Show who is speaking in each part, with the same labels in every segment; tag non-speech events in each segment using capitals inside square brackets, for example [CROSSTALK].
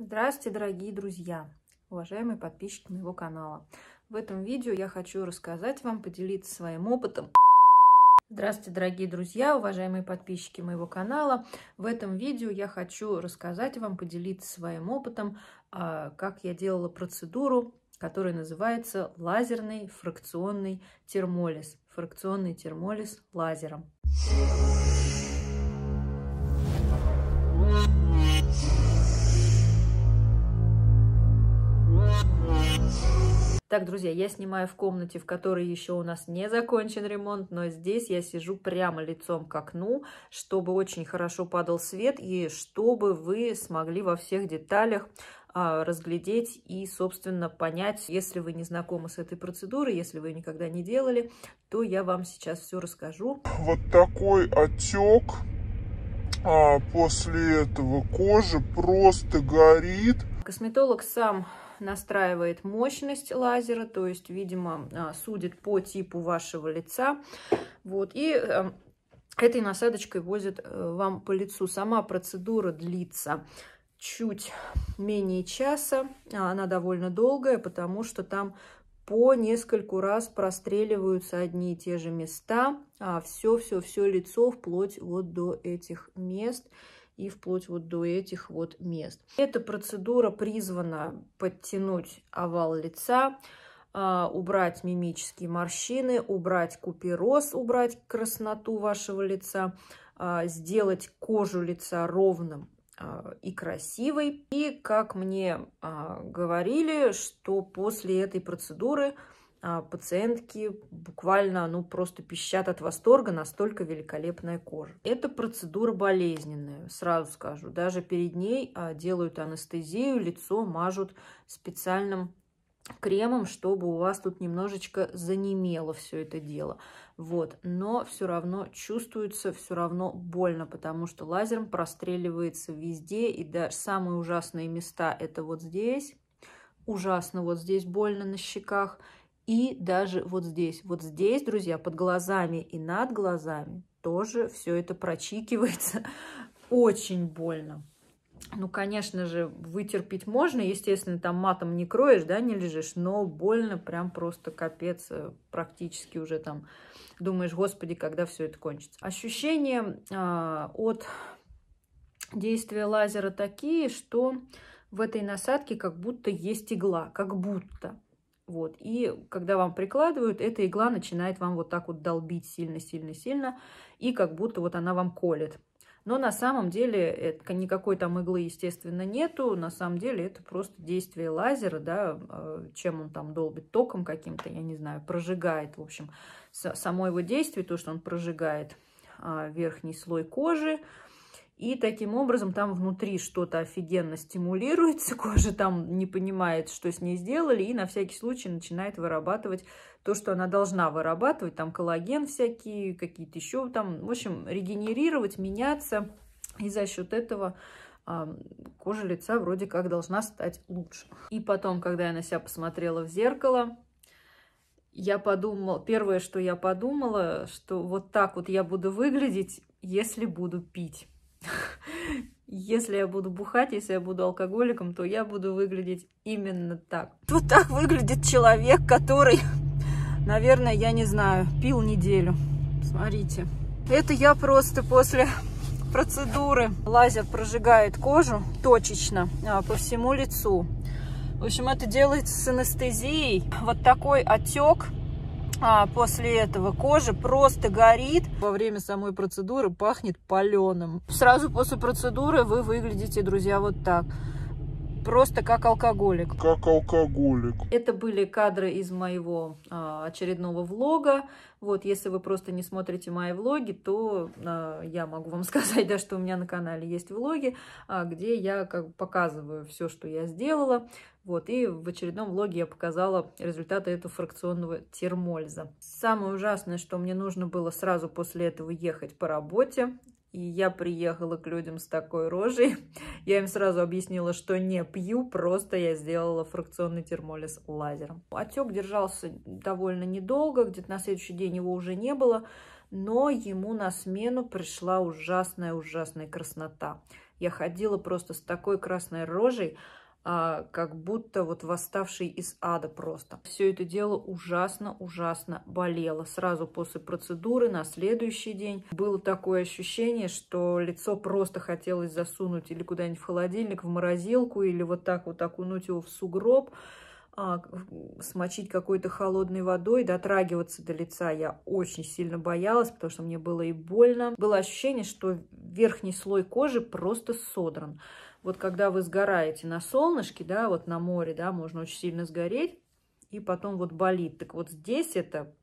Speaker 1: Здравствуйте, дорогие друзья, уважаемые подписчики моего канала. В этом видео я хочу рассказать вам, поделиться своим опытом. Здравствуйте, дорогие друзья, уважаемые подписчики моего канала. В этом видео я хочу рассказать вам, поделиться своим опытом, а, как я делала процедуру, которая называется лазерный фракционный термолиз. Фракционный термолиз лазером. Так, друзья, я снимаю в комнате, в которой еще у нас не закончен ремонт, но здесь я сижу прямо лицом к окну, чтобы очень хорошо падал свет и чтобы вы смогли во всех деталях а, разглядеть и, собственно, понять, если вы не знакомы с этой процедурой, если вы никогда не делали, то я вам сейчас все расскажу.
Speaker 2: Вот такой отек а, после этого кожа просто горит.
Speaker 1: Косметолог сам настраивает мощность лазера, то есть, видимо, а, судит по типу вашего лица. Вот, и эм, этой насадочкой возит э, вам по лицу. Сама процедура длится чуть менее часа. А, она довольно долгая, потому что там по нескольку раз простреливаются одни и те же места, а все-все-все лицо вплоть вот до этих мест и вплоть вот до этих вот мест. Эта процедура призвана подтянуть овал лица, а, убрать мимические морщины, убрать купероз, убрать красноту вашего лица, а, сделать кожу лица ровным а, и красивой. И, как мне говорили, что после этой процедуры пациентки буквально, ну, просто пищат от восторга, настолько великолепная кожа. Это процедура болезненная, сразу скажу. Даже перед ней а, делают анестезию, лицо мажут специальным кремом, чтобы у вас тут немножечко занемело все это дело. Вот, но все равно чувствуется, все равно больно, потому что лазером простреливается везде, и даже самые ужасные места это вот здесь, ужасно вот здесь больно на щеках, и даже вот здесь. Вот здесь, друзья, под глазами и над глазами тоже все это прочикивается. [LAUGHS] Очень больно. Ну, конечно же, вытерпеть можно. Естественно, там матом не кроешь, да, не лежишь. Но больно прям просто капец. Э, практически уже там думаешь, господи, когда все это кончится. Ощущения э, от действия лазера такие, что в этой насадке как будто есть игла. Как будто. Вот. И когда вам прикладывают, эта игла начинает вам вот так вот долбить сильно-сильно-сильно, и как будто вот она вам колет. Но на самом деле это, никакой там иглы, естественно, нету. На самом деле это просто действие лазера, да, э, чем он там долбит, током каким-то, я не знаю, прожигает, в общем, само его действие, то, что он прожигает а, верхний слой кожи, и таким образом там внутри что-то офигенно стимулируется, [LAUGHS] кожа там не понимает, что с ней сделали, и на всякий случай начинает вырабатывать то, что она должна вырабатывать, там коллаген всякие, какие-то еще там, в общем, регенерировать, меняться. И за счет этого э, кожа лица вроде как должна стать лучше. И потом, когда я на себя посмотрела в зеркало, я подумала, первое, что я подумала, что вот так вот я буду выглядеть, если буду пить. Если я буду бухать, если я буду алкоголиком, то я буду выглядеть именно так. Вот так выглядит человек, который, наверное, я не знаю, пил неделю. Смотрите. Это я просто после процедуры. Лазер прожигает кожу точечно а, по всему лицу. В общем, это делается с анестезией. Вот такой отек а после этого кожа просто горит. Во время самой процедуры пахнет паленым. Сразу после процедуры вы выглядите, друзья, вот так. Просто как алкоголик.
Speaker 2: Как алкоголик.
Speaker 1: Это были кадры из моего а, очередного влога. Вот, если вы просто не смотрите мои влоги, то а, я могу вам [LAUGHS] сказать, да, что у меня на канале есть влоги, а, где я как показываю все, что я сделала. Вот, и в очередном влоге я показала результаты этого фракционного термольза. Самое ужасное, что мне нужно было сразу после этого ехать по работе. И я приехала к людям с такой рожей. [LAUGHS] Я им сразу объяснила, что не пью, просто я сделала фракционный термолиз лазером. Отек держался довольно недолго, где-то на следующий день его уже не было, но ему на смену пришла ужасная-ужасная краснота. Я ходила просто с такой красной рожей, а, как будто вот восставший из ада просто. Все это дело ужасно-ужасно болело. Сразу после процедуры, на следующий день, было такое ощущение, что лицо просто хотелось засунуть или куда-нибудь в холодильник, в морозилку, или вот так вот окунуть его в сугроб, а, смочить какой-то холодной водой, дотрагиваться до лица я очень сильно боялась, потому что мне было и больно. Было ощущение, что верхний слой кожи просто содран. Вот когда вы сгораете на солнышке, да, вот на море, да, можно очень сильно сгореть, и потом вот болит. Так вот здесь это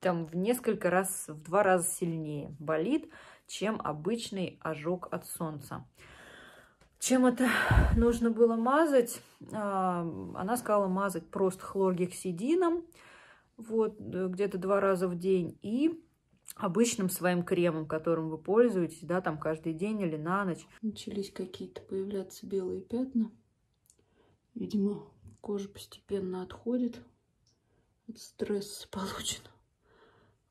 Speaker 1: там в несколько раз, в два раза сильнее болит, чем обычный ожог от солнца. Чем это нужно было мазать? А, она сказала мазать просто хлоргексидином, вот, э, где-то два раза в день, и обычным своим кремом, которым вы пользуетесь, да, там каждый день или на ночь.
Speaker 3: Начались какие-то появляться белые пятна. Видимо, кожа постепенно отходит от стресса [LAUGHS] полученного.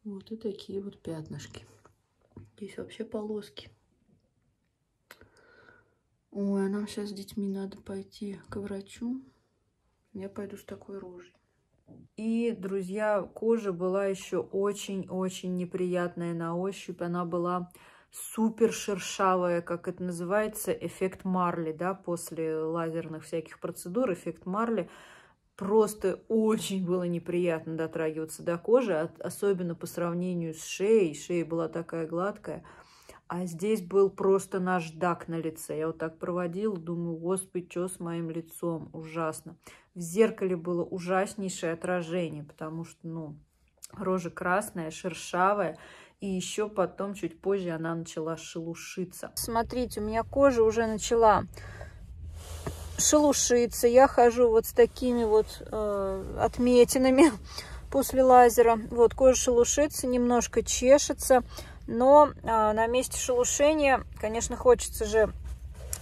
Speaker 3: Вот и такие вот пятнышки. Здесь вообще полоски. Ой, а нам сейчас с детьми надо пойти к врачу. Я пойду с такой рожей.
Speaker 1: И, друзья, кожа была еще очень-очень неприятная на ощупь. Она была супер шершавая, как это называется, эффект Марли, да, после лазерных всяких процедур, эффект Марли. Просто очень было неприятно дотрагиваться до кожи, особенно по сравнению с шеей. Шея была такая гладкая. А здесь был просто наждак на лице. Я вот так проводила, думаю, господи, что с моим лицом? Ужасно. В зеркале было ужаснейшее отражение, потому что, ну, рожа красная, шершавая. И еще потом, чуть позже, она начала шелушиться. Смотрите, у меня кожа уже начала шелушиться. Я хожу вот с такими вот э, отметинами [LAUGHS] после лазера. Вот кожа шелушится, немножко чешется. Но а, на месте шелушения, конечно, хочется же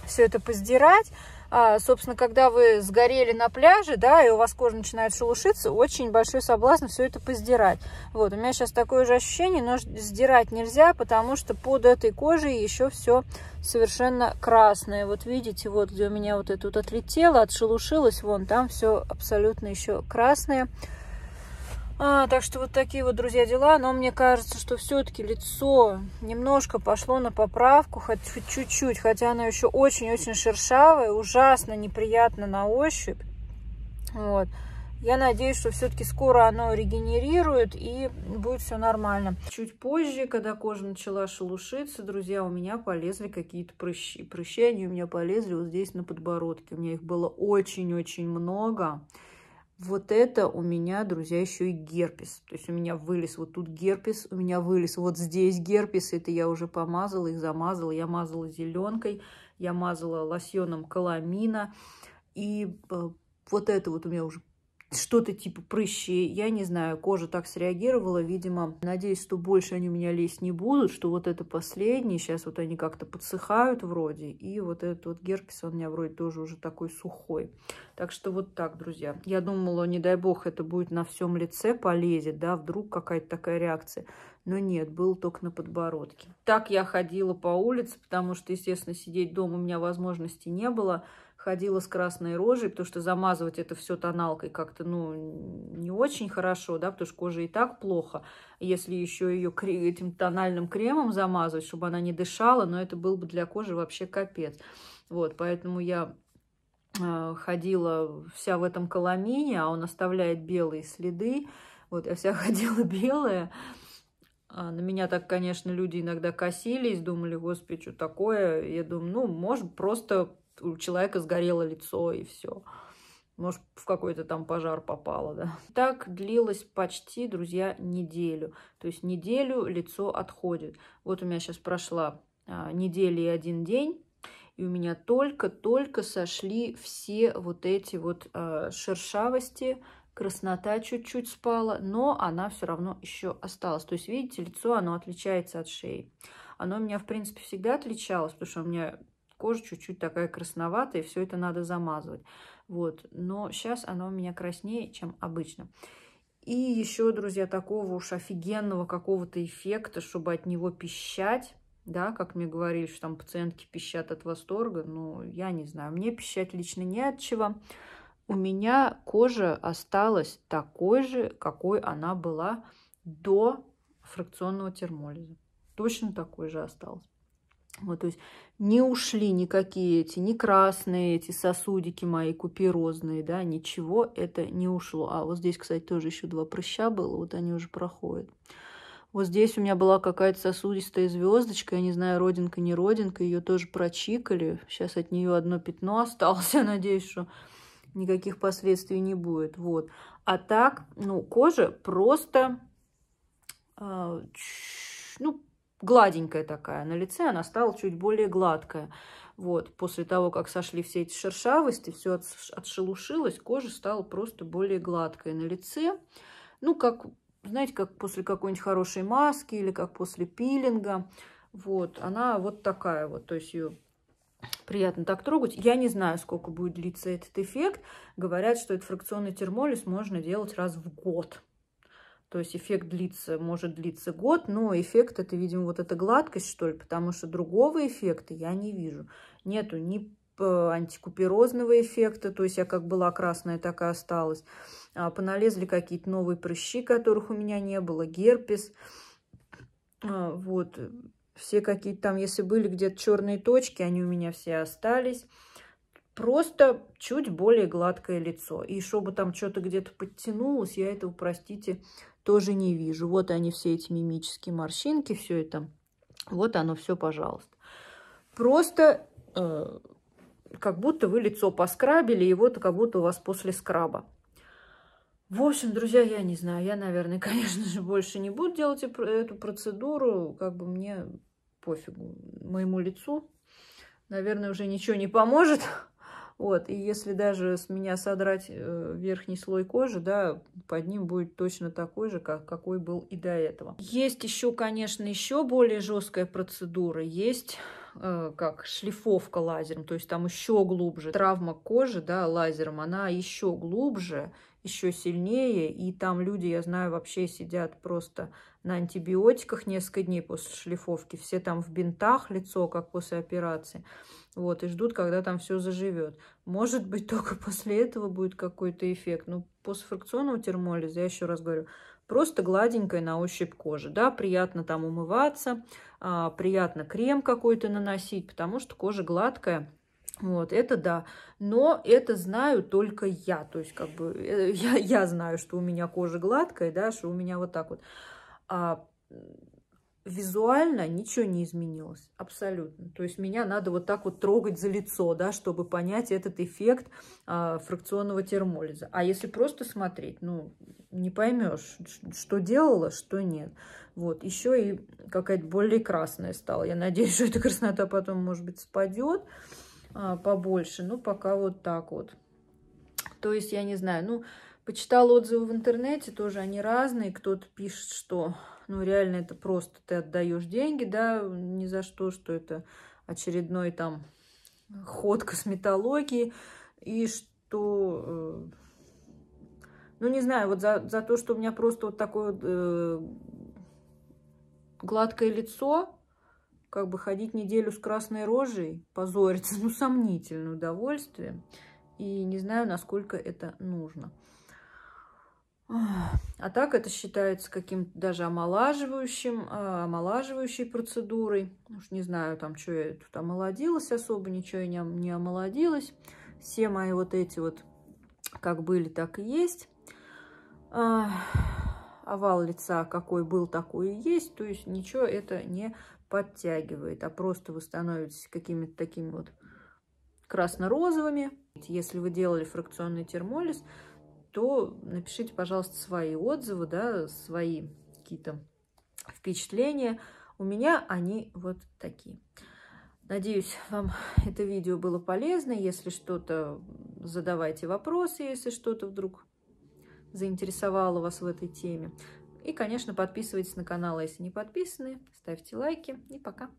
Speaker 1: все это поздирать. А, собственно, когда вы сгорели на пляже, да, и у вас кожа начинает шелушиться, очень большой соблазн все это поздирать. Вот, у меня сейчас такое же ощущение, но сдирать нельзя, потому что под этой кожей еще все совершенно красное. Вот видите, вот где у меня вот это вот отлетело, отшелушилось, вон там все абсолютно еще красное. А, так что вот такие вот, друзья, дела. Но мне кажется, что все-таки лицо немножко пошло на поправку, хоть чуть-чуть, хотя оно еще очень-очень шершавое, ужасно неприятно на ощупь. Вот. Я надеюсь, что все-таки скоро оно регенерирует и будет все нормально. Чуть позже, когда кожа начала шелушиться, друзья, у меня полезли какие-то прыщи. Прыщи, они у меня полезли вот здесь на подбородке. У меня их было очень-очень много. Вот это у меня, друзья, еще и герпес. То есть у меня вылез вот тут герпес, у меня вылез вот здесь герпес. Это я уже помазала, их замазала. Я мазала зеленкой, я мазала лосьоном каламина. И э, вот это вот у меня уже что-то типа прыщей. Я не знаю, кожа так среагировала, видимо. Надеюсь, что больше они у меня лезть не будут, что вот это последние. Сейчас вот они как-то подсыхают вроде. И вот этот вот герпес, он у меня вроде тоже уже такой сухой. Так что вот так, друзья. Я думала, не дай бог, это будет на всем лице полезет, да, вдруг какая-то такая реакция. Но нет, был только на подбородке. Так я ходила по улице, потому что, естественно, сидеть дома у меня возможности не было ходила с красной рожей, потому что замазывать это все тоналкой как-то, ну, не очень хорошо, да, потому что кожа и так плохо. Если еще ее этим тональным кремом замазывать, чтобы она не дышала, но это был бы для кожи вообще капец. Вот, поэтому я э, ходила вся в этом каламине, а он оставляет белые следы. Вот, я вся [LAUGHS] ходила белая. А на меня так, конечно, люди иногда косились, думали, господи, что такое. Я думаю, ну, может, просто у человека сгорело лицо и все. Может, в какой-то там пожар попало, да. Так длилось почти, друзья, неделю. То есть неделю лицо отходит. Вот у меня сейчас прошла а, неделя и один день. И у меня только-только сошли все вот эти вот а, шершавости, краснота чуть-чуть спала, но она все равно еще осталась. То есть, видите, лицо, оно отличается от шеи. Оно у меня, в принципе, всегда отличалось, потому что у меня кожа чуть-чуть такая красноватая, и все это надо замазывать. Вот. Но сейчас оно у меня краснее, чем обычно. И еще, друзья, такого уж офигенного какого-то эффекта, чтобы от него пищать, да, как мне говорили, что там пациентки пищат от восторга, но я не знаю, мне пищать лично не от чего. У меня кожа осталась такой же, какой она была до фракционного термолиза. Точно такой же осталась. Вот, то есть не ушли никакие эти, ни красные эти сосудики мои купирозные, да, ничего это не ушло. А вот здесь, кстати, тоже еще два прыща было, вот они уже проходят. Вот здесь у меня была какая-то сосудистая звездочка, я не знаю, родинка, не родинка, ее тоже прочикали. Сейчас от нее одно пятно осталось, [LAUGHS] я надеюсь, что никаких последствий не будет. Вот. А так, ну, кожа просто, э, ну, гладенькая такая. На лице она стала чуть более гладкая. Вот, после того, как сошли все эти шершавости, все отшелушилось, кожа стала просто более гладкой на лице. Ну, как знаете, как после какой-нибудь хорошей маски или как после пилинга. Вот, она вот такая вот, то есть ее приятно так трогать. Я не знаю, сколько будет длиться этот эффект. Говорят, что этот фракционный термолиз можно делать раз в год. То есть эффект длится, может длиться год, но эффект это, видимо, вот эта гладкость, что ли, потому что другого эффекта я не вижу. Нету ни антикуперозного эффекта, то есть я как была красная, так и осталась. А, поналезли какие-то новые прыщи, которых у меня не было, герпес. А, вот, все какие-то там, если были где-то черные точки, они у меня все остались. Просто чуть более гладкое лицо. И чтобы там что-то где-то подтянулось, я этого, простите, тоже не вижу. Вот они все эти мимические морщинки, все это. Вот оно все, пожалуйста. Просто э, как будто вы лицо поскрабили, и вот как будто у вас после скраба. В общем, друзья, я не знаю, я, наверное, [LAUGHS] конечно же, больше не буду делать эту процедуру, как бы мне пофигу моему лицу. Наверное, уже ничего не поможет. [LAUGHS] Вот, и если даже с меня содрать э, верхний слой кожи, да, под ним будет точно такой же, как, какой был и до этого. Есть еще, конечно, еще более жесткая процедура. Есть Э, как шлифовка лазером, то есть там еще глубже. Травма кожи, да, лазером, она еще глубже, еще сильнее, и там люди, я знаю, вообще сидят просто на антибиотиках несколько дней после шлифовки, все там в бинтах лицо, как после операции, вот, и ждут, когда там все заживет. Может быть, [LAUGHS] только после этого будет какой-то эффект. Ну, после фракционного термолиза, я еще раз говорю, просто гладенькая на ощупь кожа. Да, приятно там умываться, а, приятно крем какой-то наносить, потому что кожа гладкая. Вот, это да. Но это знаю только я. То есть, как бы, э, [LAUGHS] я, я знаю, что у меня кожа гладкая, да, что у меня вот так вот. А визуально ничего не изменилось, абсолютно. То есть меня надо вот так вот трогать за лицо, да, чтобы понять этот эффект а, фракционного термолиза. А если просто смотреть, ну, не поймешь, что делала, что нет. Вот, еще и какая-то более красная стала. Я надеюсь, что эта краснота потом, может быть, спадет побольше. Ну, пока вот так вот. То есть, я не знаю, ну, почитала отзывы в интернете, тоже они разные. Кто-то пишет, что ну, реально это просто ты отдаешь деньги, да, ни за что, что это очередной там ход косметологии, и что, э, ну, не знаю, вот за, за то, что у меня просто вот такое вот, э, гладкое лицо, как бы ходить неделю с красной рожей, позориться, [LAUGHS] ну, сомнительное удовольствие. И не знаю, насколько это нужно. А так это считается каким-то даже омолаживающим, а, омолаживающей процедурой. Уж не знаю, там, что я тут омолодилась особо, ничего я не, не омолодилась. Все мои вот эти вот, как были, так и есть. А, овал лица какой был, такой и есть. То есть ничего это не подтягивает, а просто вы становитесь какими-то такими вот красно-розовыми. Если вы делали фракционный термолиз, то напишите, пожалуйста, свои отзывы, да, свои какие-то впечатления. У меня они вот такие. Надеюсь, вам это видео было полезно. Если что-то, задавайте вопросы, если что-то вдруг заинтересовало вас в этой теме. И, конечно, подписывайтесь на канал, если не подписаны. Ставьте лайки. И пока.